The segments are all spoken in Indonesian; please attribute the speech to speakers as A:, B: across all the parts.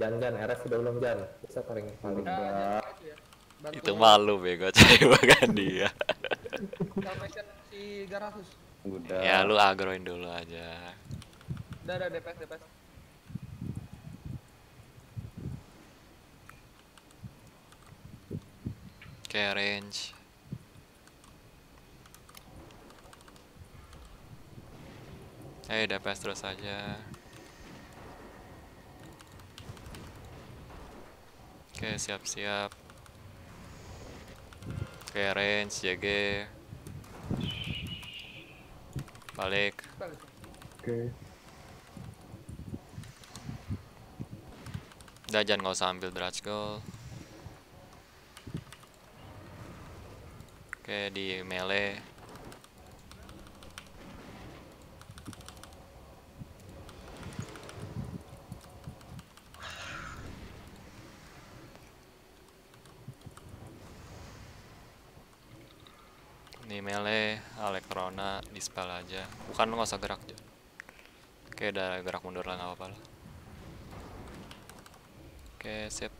A: Jan Jan RF udah belum Jan bisa paling paling
B: jangan itu ya.
C: Itu malu bego cari makan dia.
B: salvation si.
D: Udah.
C: ya lu agroin dulu aja.
B: Udah ada DPS DPS.
C: Oke range. Eh DPS terus aja. Oke siap-siap. Oke range JG. Balik.
B: Balik.
D: Oke.
C: Udah jangan nggak usah ambil dodge goal. Oke di melee. Di melee, Alektrona, dispel aja. Bukan lu nggak usah gerak Jon. Oke udah gerak mundur lah nggak apa-apa lah. Oke, sip.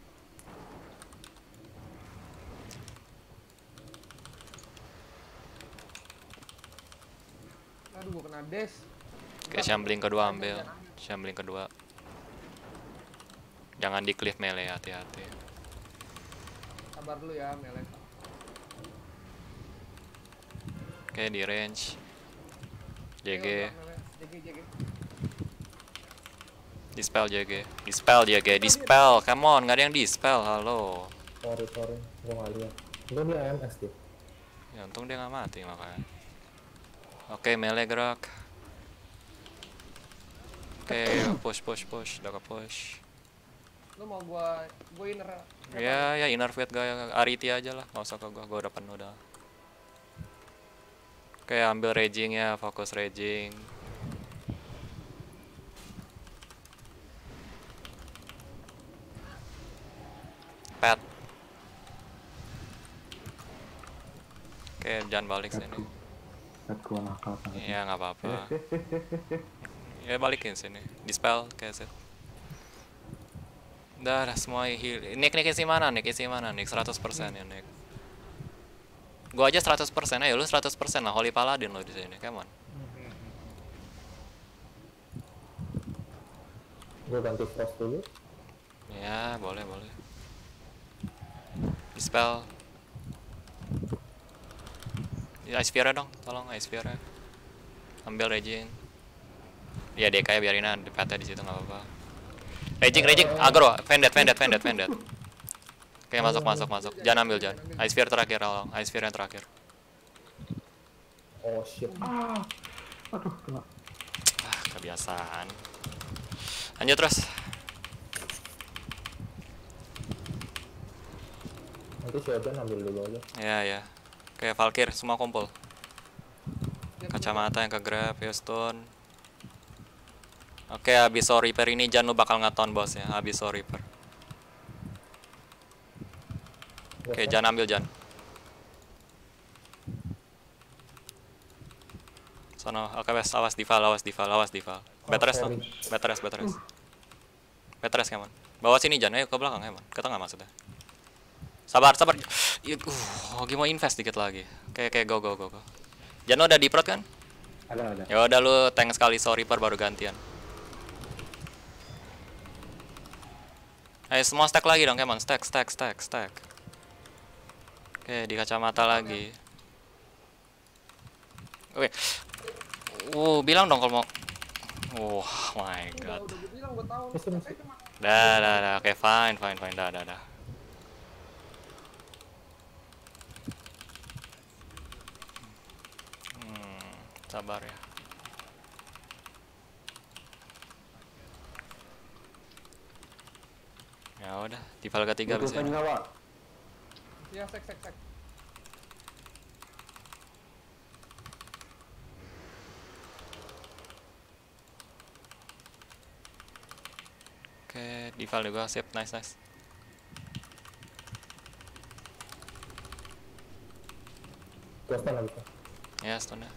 B: Aduh gua kena des.
C: Oke, shambling kedua ambil. Shambling kedua. Jangan di cliff melee, hati-hati.
B: Sabar dulu ya melee.
C: Oke, di range. JG, dispel JG. Dispel JG, dispel. Come on, nggak ada yang dispel. Halo.
A: sorry sorry gua nggak lihat itu dia MS tuh
C: Ya, untung dia nggak mati makanya. Oke, melee gerak. Oke, push push push, udah ke push.
B: Lu mau gua gua inner.
C: Ya, ya inner field gaya Ariti aja lah, nggak usah ke gua, gua udah penuh udah. Oke, ambil raging ya, fokus raging. Pet. Oke, jangan balik sini.
D: Lihat gua nakal banget.
C: Iya, nggak apa-apa. Ya balikin sini. Dispel kayak set. Udah semua heal. Nick, Nick isi mana? Nick isi mana? Nick 100% ya, Nick. Gua aja 100%, ayo lu 100% lah Holy Paladin lo di sini, come on.
A: gua ganti frost dulu
C: Ya, boleh, boleh. Dispel. Ya, Ice Sphere dong, tolong Ice Sphere. Ambil raging. Ya DK ya biarin aja, di situ nggak apa-apa. Raging, raging, agro, Vendet, Vendet, Vendet, Vendet. Oke, masuk, masuk, masuk. Jangan ambil, jangan. Ice Sphere terakhir, tolong. Ice Sphere yang terakhir.
A: oh shit
D: Ah. Aduh, kena.
C: Ah, kebiasaan. Lanjut terus.
A: nanti Oden ambil dulu aja
C: Ya, ya. Oke, Valkyr, semua kumpul. Kacamata yang ke grab, Houston. Oke, Abysso Reaper ini jangan lu bakal ngaton bos ya, Abysso Reaper. Oke, jangan ambil jangan. Sono, oke wes, awas dival, awas dival, awas dival. Bed rest bed rest, bed rest. Rest Kemon. Bawa sini jangan, ayo ke belakang Kemon. Ke tengah maksudnya. Sabar, sabar. Ih, Uh, gimana invest dikit lagi. Oke, oke, go, go, go, go. Jano udah di prot kan?
D: Ada, ada.
C: Ya udah lu tank sekali sorry per baru gantian. Ayo semua stack lagi dong, Kemon. Stack, stack, stack, stack. Oke, di kacamata lagi. Oke. Uh, bilang dong kalau mau. Oh my god.
B: udah gua bilang gua tahu.
A: Masih, masih.
B: Saya cuma
C: Dah, dah, dah. Oke, fine, fine, fine. Dah, dah, dah. Hmm, sabar ya. Ya udah, tival ketiga bisa.
B: Ya sek sek sek.
C: Oke, dival juga sip, nice nice.
A: gua stun lagi
C: Ya, stun ya.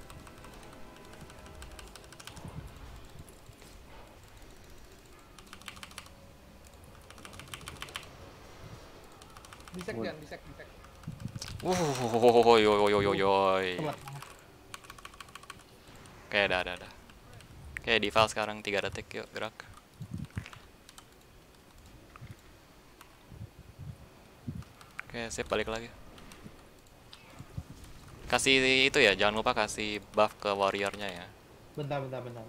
B: Disek Jan, disek, disek.
C: Wuh, yo yo yo yo yo.
E: Telat.
C: Oke, dah dah dah. Oke, di file sekarang 3 detik yuk gerak. Oke, sip balik lagi. Kasih itu ya, jangan lupa kasih buff ke warriornya ya.
E: Bentar, bentar, bentar.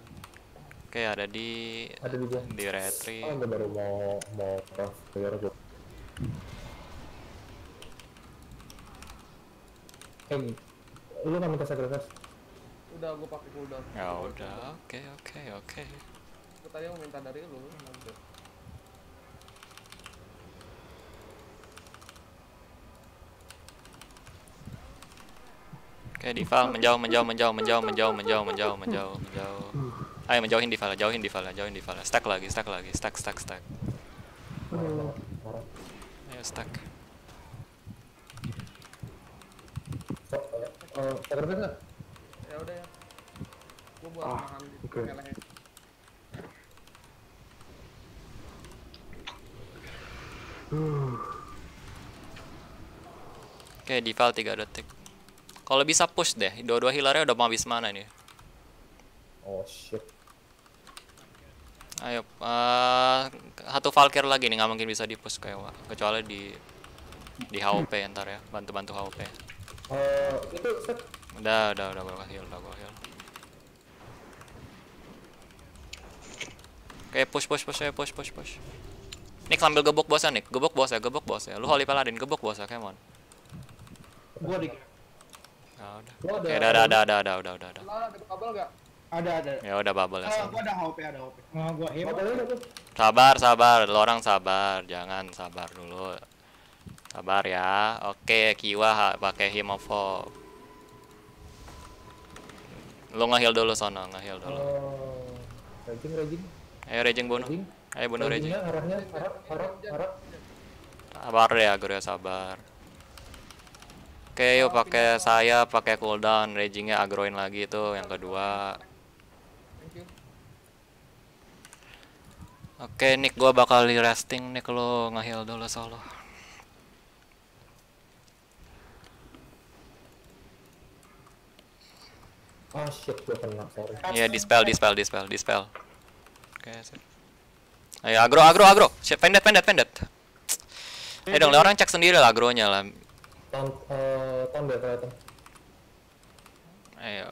C: Oke, ada di
A: Ada di
C: di retri.
A: Oh, baru mau mau cross player gue. Eh, lu nggak minta sacrifice?
B: Udah gua pakai cooldown.
C: Ya udah, oke oke oke.
B: Gua tadi mau minta dari lu, nanti.
C: Oke, Dival menjauh menjauh menjauh menjauh menjauh menjauh menjauh menjauh menjauh. Ayo menjauhin Dival, jauhin Dival, jauhin Dival. Stack lagi, stack lagi, stack stack stack.
A: Marah, marah.
C: Ayo stack.
A: So, eh, eh, nggak?
B: Ya udah ya. Gua buat
D: Ah,
B: di
D: oke.
B: melehnya.
C: Oke, Dival 3 detik. Kalau bisa push deh, dua-dua healernya udah mau habis mana nih.
A: Oh shit.
C: Ayo, eh satu Valkyr lagi nih nggak mungkin bisa di push kayak kecuali di di HOP ntar ya, bantu-bantu HOP.
A: Uh, itu set.
C: Udah, udah, udah gua heal, udah gua heal. Oke, okay, push push push ya, push push push. Nick sambil gebok bosnya Nick, gebok bosnya, gebok bosnya. Lu Holy Paladin, gebok bosnya, come on.
E: Gua di
C: Nah, udah.
A: Gua ada,
C: okay, ada, ada, ada, ada, ada, udah, udah, udah.
B: Ada bubble enggak?
E: Ada, ada.
C: Ya udah bubble ya. Oh,
E: gua ada HP, ada HP. Oh, nah, gua
A: iya,
E: heal.
C: Sabar, sabar. Lu orang sabar, jangan sabar dulu. Sabar ya. Oke, Kiwa pakai Himofo. Lo nge-heal dulu sono, nge-heal dulu.
A: Oh, raging, raging,
C: Ayo raging bunuh.
A: raging.
C: Ayo bunuh raging.
A: Arahnya, arah, arah, arah.
C: Sabar ya, Guru ya sabar. Oke, yuk pakai saya pakai cooldown, ragingnya agroin lagi itu yang kedua. Oke, Nick gua bakal di resting Nick lo nge-heal dulu solo.
A: Ah shit, gue kena, sorry.
C: Iya, dispel, dispel, dispel, dispel. Oke, sip. Ayo agro, agro, agro. Shit, pendet, pendet, pendet. Eh dong, orang cek sendiri lah agronya lah.
A: Tahun, eh, tahun biar kelihatan.
C: Ayo.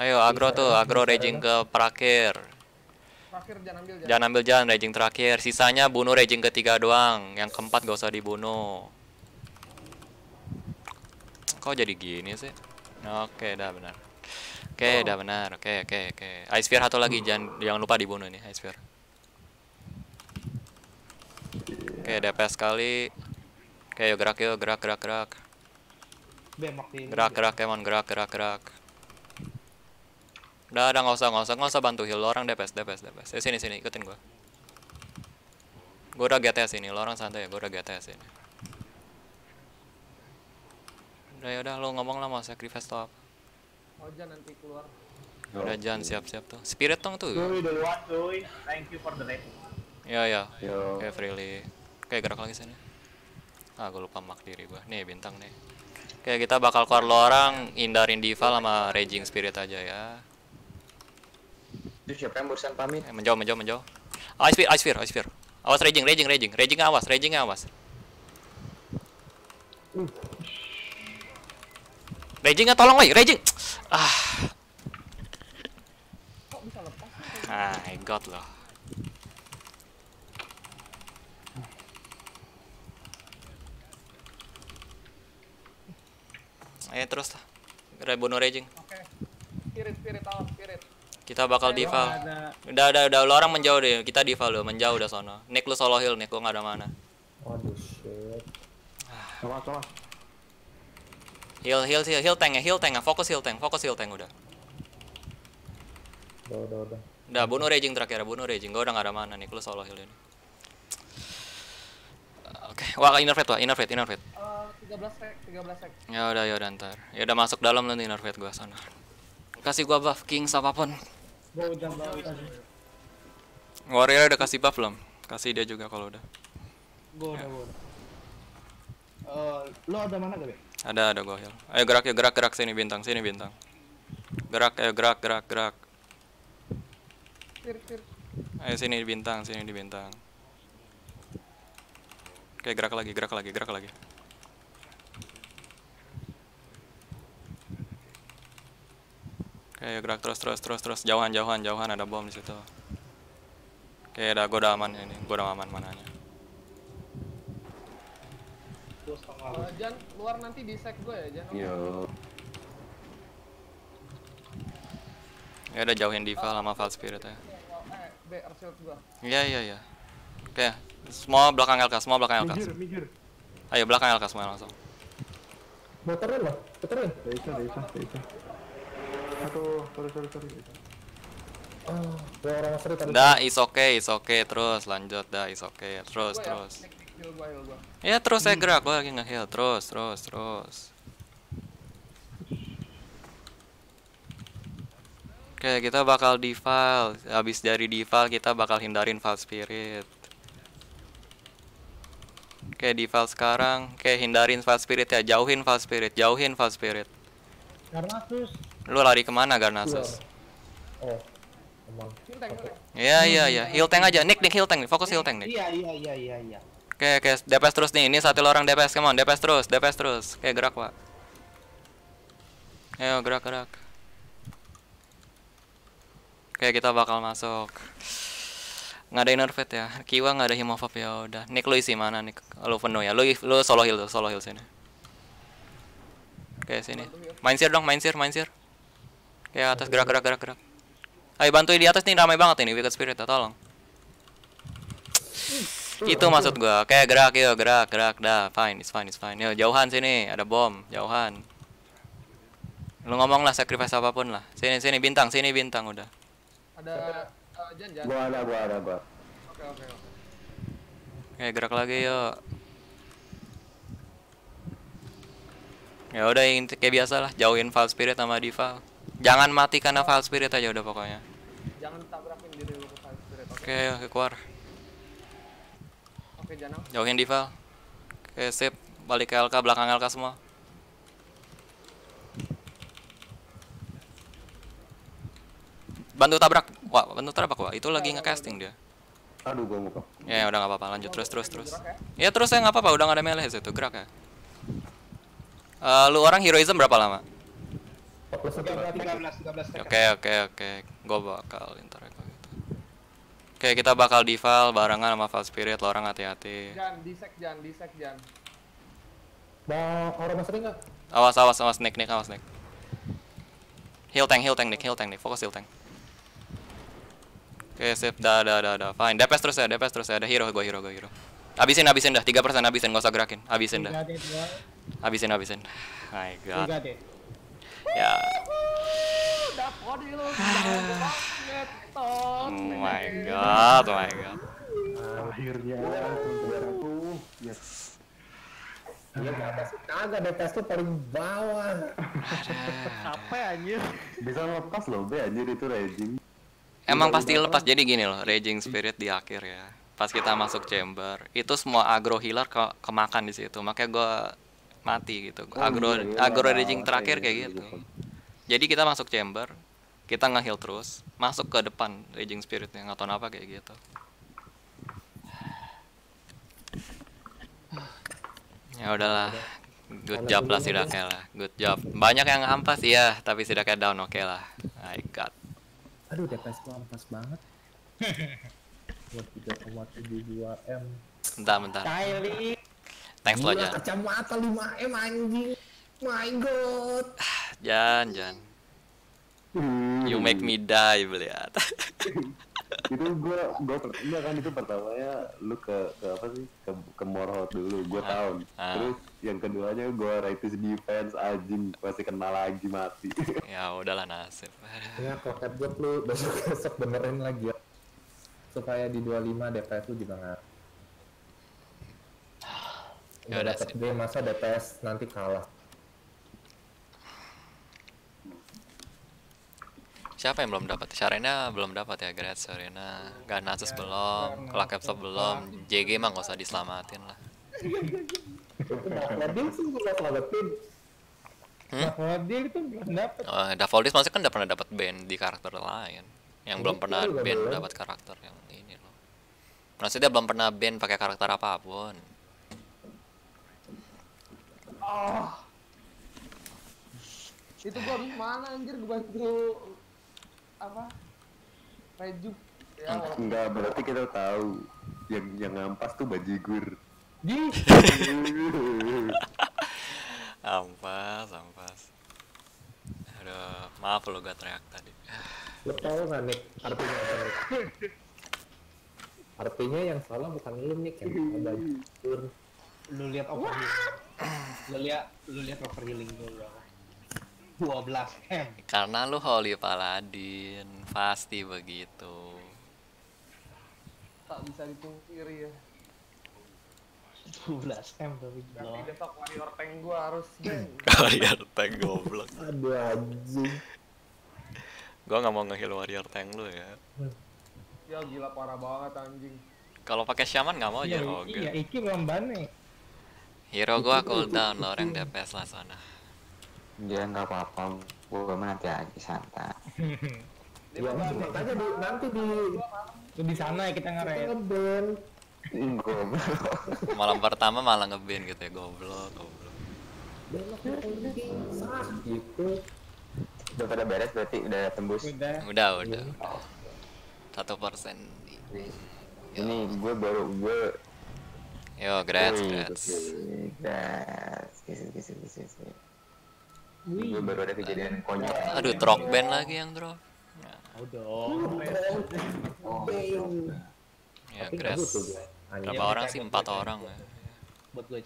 C: Ayo agro tuh, agro raging ke perakir.
B: Terakhir jangan ambil jangan.
C: Jangan ambil jalan raging terakhir. Sisanya bunuh raging ketiga doang. Yang keempat gak usah dibunuh. Kok jadi gini sih? Oke, dah benar. Oke, dah benar. Oke, oke, oke. Ice Sphere satu lagi, jangan jangan lupa dibunuh nih Ice Sphere. Oke, DPS sekali. Oke, yuk gerak yuk, gerak, gerak, gerak. Gerak, gerak, Kemon, gerak, gerak, gerak. Udah, udah, nggak usah, nggak usah, nggak usah bantu heal. Lo orang DPS, DPS, DPS. Eh, sini, sini, ikutin gua. Gua udah GTS ini, lo orang santai ya, gua udah GTS ini. Udah, yaudah, lo ngomong lah mau sacrifice atau apa.
B: Oh, jangan nanti keluar.
C: Udah, jangan siap-siap tuh. Spirit dong tuh.
F: Cuy duluan cuy. Thank you for the raid.
C: Ya, ya. Oke, freely. Oke, gerak lagi sini. Ah, gue lupa mak diri gua. Nih, bintang nih. Oke, kita bakal keluar lo orang, hindarin Diva sama Raging Spirit aja ya.
G: Itu siapa yang barusan pamit?
C: Eh, menjauh, menjauh, menjauh. Ah, Ice Sphere, Ice Sphere, Ice Sphere. Awas raging, raging, raging. Ragingnya awas, ragingnya awas. Ragingnya tolong woi, raging. Ah,
B: Kok bisa lepas?
C: ah, my god loh. Ayo terus lah. Udah bunuh raging.
B: Oke. Spirit, spirit, awas, spirit.
C: Kita bakal dival. Udah, udah, udah. Lo orang menjauh deh. Kita dival lo, menjauh udah sono. Nick lu solo heal, Nick. Gua nggak ada mana.
A: Waduh shit.
D: Coba, coba.
C: Heal, heal, heal, heal tank ya, heal tank ya. Fokus heal tank, fokus heal tank udah.
A: Udah, udah, udah.
C: Udah, bunuh raging terakhir, bunuh raging. Gua udah nggak ada mana nih, lu solo heal ini. Oke, wah innervate wah, innervate, innervate.
B: Eh, 13 sek, 13 sek.
C: Ya udah, ya udah ntar. Ya udah masuk dalam nanti innervate gua sana. Kasih gua buff Kings apa pun.
E: Gua udah bawa.
C: Warrior udah kasih buff belum? Kasih dia juga kalau udah.
E: Gue udah, gue udah. Eh, lo ada mana gak, Be?
C: Ada ada gua heal. Ayo gerak ya gerak gerak sini bintang sini bintang. Gerak ayo gerak gerak gerak. Ayo sini di bintang sini di bintang. Oke gerak lagi gerak lagi gerak lagi. Oke gerak terus terus terus terus jauhan jauhan jauhan ada bom di situ. Oke udah gua udah aman ini gua udah aman mananya.
E: Gue setengah.
B: Eh, Jan, luar nanti di sek gue ya, Jan.
D: Yo.
C: Ya udah jauhin Diva sama Val Spirit ya.
B: Eh, B, shield gue.
C: Iya iya iya. Oke, semua belakang LK, semua belakang LK.
D: Minggir, minggir.
C: Ayo belakang LK semua langsung.
A: Muterin loh, puterin.
D: Bisa, bisa, bisa. Aduh, sorry, sorry, sorry.
A: Ah, dua orang seri tadi.
C: Dah, is okay, is okay, terus lanjut, dah, is okay, terus,
B: ya,
C: terus.
B: Heal gue, heal gue.
C: Ya terus saya gerak, gua lagi nge-heal, terus, terus, terus. Oke, kita bakal defile. Habis dari defile kita bakal hindarin Val Spirit. Oke, defile sekarang. Oke, hindarin Val Spirit ya, jauhin Val Spirit, jauhin Val Spirit.
A: Karena sus.
C: Lu lari ke mana Garnasus?
A: Oh,
B: tank, heal tank.
C: Iya iya iya, heal tank aja. Nick Nick heal tank nih, fokus heal tank nih.
E: Iya, iya, iya, iya, iya.
C: Oke oke, DPS terus nih. Ini satu orang DPS, come on, DPS terus, DPS terus. Oke, gerak, Pak. Ayo, gerak, gerak. Oke, kita bakal masuk. Nggak ada inner fat ya. Kiwa nggak ada hemovap ya udah. Nick lu isi mana Nick? Lu penuh ya. Lu lu solo heal tuh, solo heal sini. Oke, sini. Main sir dong, main sir, main sir. Oke, atas gerak gerak gerak gerak. Ayo bantuin di atas nih ramai banget ini Wicked Spirit ya, tolong. Itu maksud gua. Oke, gerak yuk, gerak, gerak. Dah, fine, it's fine, it's fine. Yuk, jauhan sini, ada bom, jauhan. Lu ngomong lah sacrifice apa pun lah. Sini, sini bintang, sini bintang udah.
B: Ada eh, Jan, Jan.
D: Gua ada, gua ada, gua.
B: Oke, oke, oke.
C: Oke, gerak lagi yuk. Ya udah kayak biasa lah, jauhin Val Spirit sama Diva. Jangan mati karena Val Spirit aja udah pokoknya.
B: Jangan tabrakin diri lu ke Fire Spirit. Oke,
C: Oke, oke keluar.
B: Oke.
C: Jauhin Diva. Oke, sip. Balik ke LK, belakang LK semua. Bantu tabrak. Wah, bantu tabrak, Wah. Itu lagi nge-casting dia.
D: Aduh, gua muka.
C: Ya udah nggak apa-apa, lanjut terus terus terus.
B: Ya.
C: Ya terus ya nggak apa-apa, udah nggak ada melee situ, gerak ya. Eh, lu orang heroism berapa lama?
A: 41
E: 13, 13, 13
C: Oke oke oke, gue bakal gitu. Oke kita bakal dival barengan sama Val Spirit, lo orang hati-hati.
B: Jan, di sek, Jan, di sek, Jan.
A: Mau orang seri nggak?
C: Awas awas awas Nick Nick awas Nick. Heal tank heal tank Nick heal tank Nick, fokus heal tank. Oke sip, dah dah dah dah, fine. DPS terus ya, DPS terus ya, ada hero gue hero gue hero. Abisin abisin dah, 3% abisin, gak usah gerakin, abisin dah. Abisin abisin. My god. Ya.
B: Udah
C: Oh my god, oh my god.
D: Akhirnya, saudaraku. Yes.
A: Iya, di atas kagak tuh paling bawah.
E: Apa ya anjir?
D: Bisa lepas loh, be anjir itu raging.
C: Emang pasti lepas jadi gini loh, raging spirit di akhir ya. Pas kita masuk chamber, itu semua agro healer ke kemakan di situ. Makanya gua mati gitu.
D: Oh,
C: Agro
D: iya, iya,
C: agro
D: iya,
C: raging
D: iya,
C: terakhir
D: iya,
C: kayak
D: iya,
C: gitu.
D: iya.
C: Jadi kita masuk chamber, kita nge-heal terus, masuk ke depan raging spiritnya nggak tahu kenapa kayak gitu. Ya udahlah. Good job lah Sidake lah. Good job. Banyak yang ampas iya, tapi Sidake down oke lah. My god.
A: Aduh, DPS gua ampas banget. Buat 3,72 M.
C: Bentar, bentar.
E: Kylie.
C: Thanks lo,
A: Gila,
C: Jan.
A: kacamata 5 M anjing. My god.
C: Jan, Jan.
D: Hmm.
C: You make me die, beliat.
D: itu gua gua per- enggak kan itu pertamanya lu ke ke apa sih ke ke Morhot dulu gua tahun
C: ah.
D: terus yang keduanya gua Rightis defense anjing masih kena lagi mati
C: ya udahlah nasib.
A: Ya, koket gue lu besok-besok benerin lagi ya. Supaya di 25 DPS lu juga nggak.
C: Ya
A: Udah masa DPS nanti kalah.
C: Siapa yang belum dapat? Sharena belum dapat ya, Gret Sharena. Ganasus belum, Kelak Capstop belum. JG mah nggak usah diselamatin lah.
A: Daffodil sih selamatin.
C: Hmm?
E: Dia itu belum dapet.
C: Uh, Daffodil maksudnya kan udah pernah dapat band di karakter lain. Yang belum
A: Ini
C: pernah
A: juga
C: band dapat karakter yang ini loh. Maksudnya belum pernah band pakai karakter apa pun.
B: Ah. Itu gua mana anjir gua bantu apa? Rejuk. Ya,
D: Enggak, berarti kita tahu yang yang ngampas tuh bajigur.
E: Ji,
C: Ampas, ampas. Aduh, maaf lo gak teriak tadi.
A: Lo tau gak Nick artinya apa Nick? Artinya yang salah bukan lu Nick yang bajur.
E: lu lihat overhealing. Lu lihat lu lihat overhealing dulu. 12 M.
C: Karena lu Holy Paladin, pasti begitu.
B: tak bisa dipungkiri ya.
E: 12 M tapi
B: Tapi
E: belum.
B: besok warrior tank gua harus.
C: Warrior tank goblok.
A: Aduh anjing.
C: Gua nggak mau nge-heal warrior tank lu ya.
B: Ya gila parah banget anjing.
C: Kalau pakai shaman nggak mau
E: Iya,
C: jadi ogre.
E: iya, Iki belum bane.
C: Hero gua cooldown lo orang DPS lah sana.
G: Dia nggak apa-apa, gua mah nanti aja santai.
A: Ya makanya di, nanti di
E: Lu di sana ya kita
A: ngeband.
D: Goblok.
C: Malam pertama malah ngeband gitu ya goblok, goblok.
A: Gitu.
G: Udah pada beres berarti udah tembus.
E: Udah.
C: Udah, udah. Satu persen.
G: Ini gue baru gue
C: Yo, grats,
G: Wih,
C: grats.
G: Gas, kisi, kisi, Gue baru ada kejadian konyol.
C: Aduh, drop band lagi yang drop.
E: Udah.
G: Oh,
A: Bang.
C: Ya.
A: Anjing.
C: Berapa orang sih? Empat orang ya.
E: Buat gue.